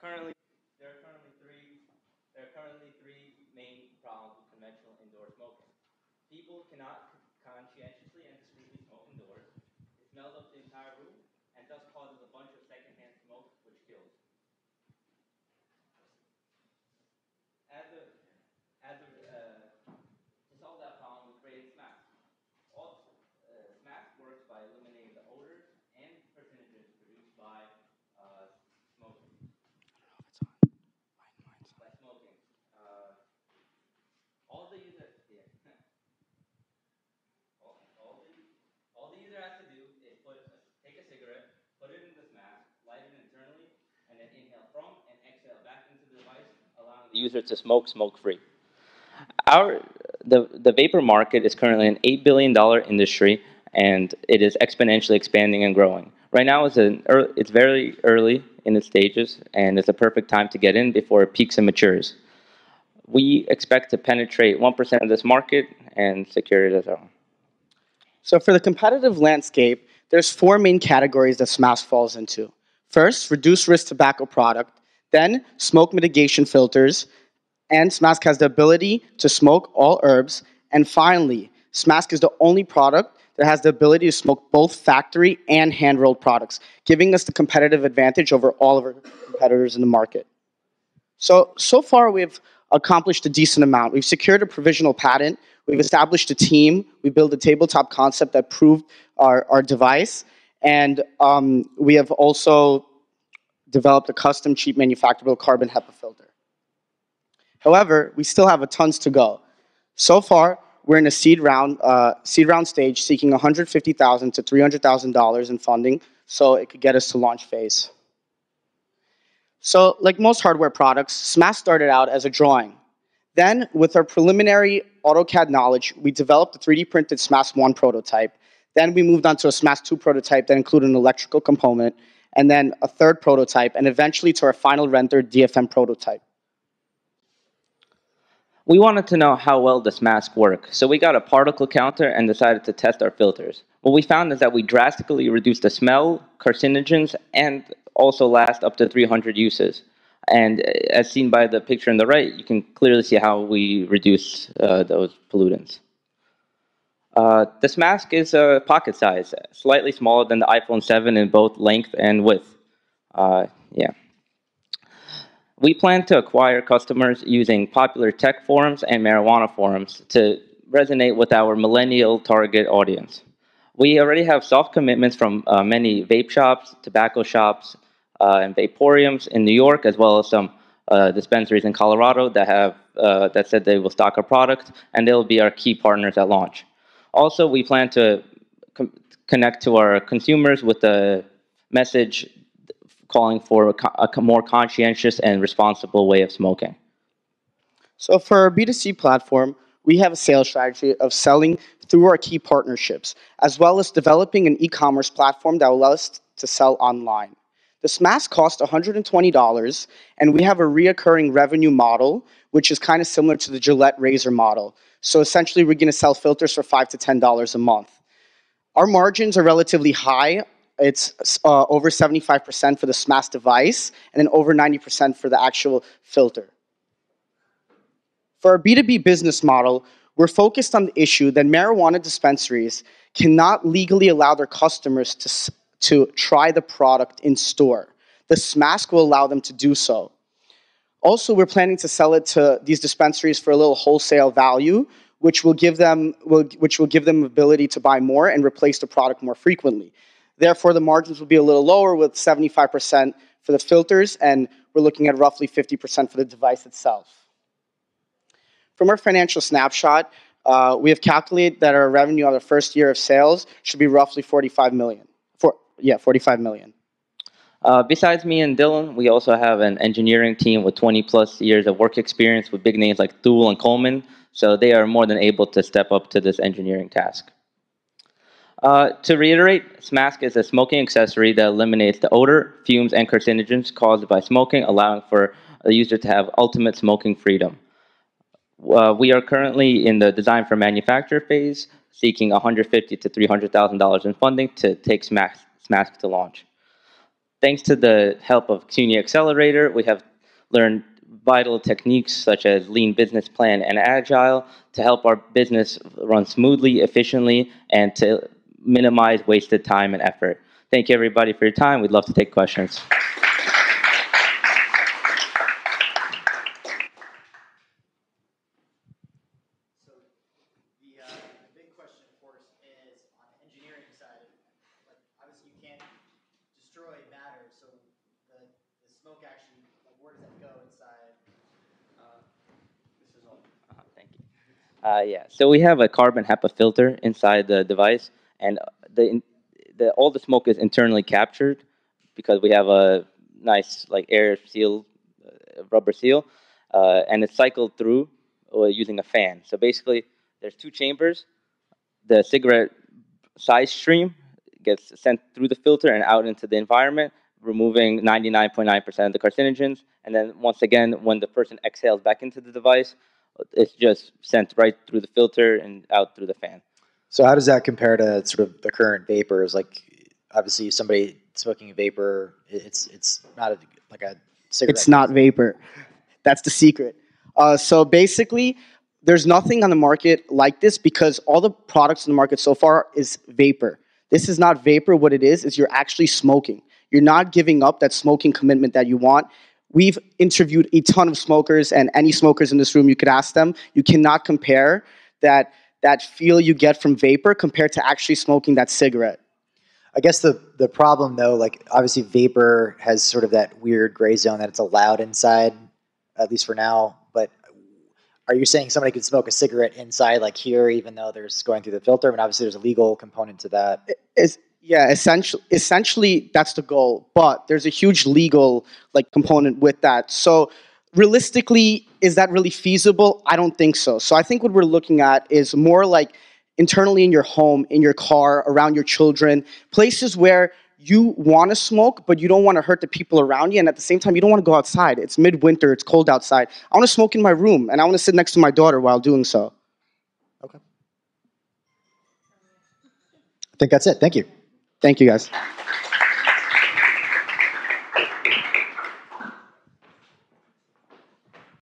Currently, there are currently three. There are currently three main problems with conventional indoor smoking. People cannot conscientiously and discreetly smoke indoors. It smells up the entire room and thus causes a bunch of secondhand smoke, which kills. As a, as a, uh, to solve that problem, we created SMASK. All, uh, SMASK works by eliminating the odors and carcinogens produced by uh, smoking. By smoking. Uh, all the user, yeah. all, all, the, all the user has to do is put, a, take a cigarette, put it in this mask, light it internally, and then inhale from and exhale back into the device, allowing the user to smoke smoke-free. Our the the vapor market is currently an eight billion dollar industry, and it is exponentially expanding and growing. Right now, it's an ear it's very early in its stages, and it's a perfect time to get in before it peaks and matures. We expect to penetrate one percent of this market and secure it as our own. So for the competitive landscape, there's four main categories that SMASK falls into. First, reduced risk tobacco product, then smoke mitigation filters, and Smask has the ability to smoke all herbs, and finally, Smask is the only product that has the ability to smoke both factory and hand-rolled products, giving us the competitive advantage over all of our competitors in the market. So, so far we've accomplished a decent amount. We've secured a provisional patent, we've established a team, we built a tabletop concept that proved our, our device, and um, we have also developed a custom cheap manufacturable carbon HEPA filter. However, we still have a tons to go. So far, we're in a seed round, uh, seed round stage seeking 150,000 to $300,000 in funding so it could get us to launch phase. So like most hardware products, SMASK started out as a drawing. Then, with our preliminary AutoCAD knowledge, we developed a 3D printed SMASK 1 prototype. Then we moved on to a SMASK 2 prototype that included an electrical component, and then a third prototype, and eventually to our final rendered DFM prototype. We wanted to know how well this mask worked, so we got a particle counter and decided to test our filters. What we found is that we drastically reduced the smell, carcinogens, and also last up to 300 uses. And as seen by the picture on the right, you can clearly see how we reduce uh, those pollutants. Uh, this mask is a pocket size, slightly smaller than the iPhone 7 in both length and width. Uh, yeah. We plan to acquire customers using popular tech forums and marijuana forums to resonate with our millennial target audience. We already have soft commitments from uh, many vape shops, tobacco shops, uh, and vaporiums in New York, as well as some uh, dispensaries in Colorado that have uh, that said they will stock our product, and they will be our key partners at launch. Also, we plan to connect to our consumers with a message calling for a, a more conscientious and responsible way of smoking? So for our B2C platform, we have a sales strategy of selling through our key partnerships, as well as developing an e-commerce platform that will allow us to sell online. This mask costs $120, and we have a reoccurring revenue model, which is kind of similar to the Gillette razor model. So essentially, we're going to sell filters for 5 to $10 a month. Our margins are relatively high it's uh, over 75% for the SMASK device, and then over 90% for the actual filter. For our B2B business model, we're focused on the issue that marijuana dispensaries cannot legally allow their customers to, to try the product in store. The SMASK will allow them to do so. Also, we're planning to sell it to these dispensaries for a little wholesale value, which will give them, will, which will give them ability to buy more and replace the product more frequently. Therefore, the margins will be a little lower with 75% for the filters, and we're looking at roughly 50% for the device itself. From our financial snapshot, uh, we have calculated that our revenue on the first year of sales should be roughly 45 million. Yeah, 45 million. Uh, besides me and Dylan, we also have an engineering team with 20 plus years of work experience with big names like Thule and Coleman, so they are more than able to step up to this engineering task. Uh, to reiterate, Smask is a smoking accessory that eliminates the odor, fumes, and carcinogens caused by smoking, allowing for the user to have ultimate smoking freedom. Uh, we are currently in the design for manufacture phase, seeking 150 to $300,000 in funding to take Smask, Smask to launch. Thanks to the help of CUNY Accelerator, we have learned vital techniques such as lean business plan and agile to help our business run smoothly, efficiently, and to minimize wasted time and effort. Thank you everybody for your time. We'd love to take questions. So the, uh, the big question, of course, is on the engineering side. Like, obviously, you can't destroy matter, so the, the smoke actually, like, where does that go inside? Uh, this is all. Uh, Thank you. Uh, yeah, so we have a carbon HEPA filter inside the device, and the, the all the smoke is internally captured because we have a nice like air seal, uh, rubber seal, uh, and it's cycled through uh, using a fan. So basically, there's two chambers. The cigarette size stream gets sent through the filter and out into the environment, removing 99.9% of the carcinogens. And then once again, when the person exhales back into the device, it's just sent right through the filter and out through the fan. So how does that compare to sort of the current vapors? Like, obviously, somebody smoking a vapor, it's it's not a, like a cigarette. It's not vapor. That's the secret. Uh, so basically, there's nothing on the market like this because all the products in the market so far is vapor. This is not vapor. What it is is you're actually smoking. You're not giving up that smoking commitment that you want. We've interviewed a ton of smokers, and any smokers in this room, you could ask them. You cannot compare that that feel you get from vapor compared to actually smoking that cigarette. I guess the the problem though, like obviously vapor has sort of that weird gray zone that it's allowed inside, at least for now. But are you saying somebody could smoke a cigarette inside, like here, even though there's going through the filter? I mean, obviously there's a legal component to that. is yeah essentially essentially that's the goal but there's a huge legal like component with that so realistically is that really feasible i don't think so so i think what we're looking at is more like internally in your home in your car around your children places where you want to smoke but you don't want to hurt the people around you and at the same time you don't want to go outside it's midwinter it's cold outside i want to smoke in my room and i want to sit next to my daughter while doing so Okay. I think that's it. Thank you. Thank you, guys.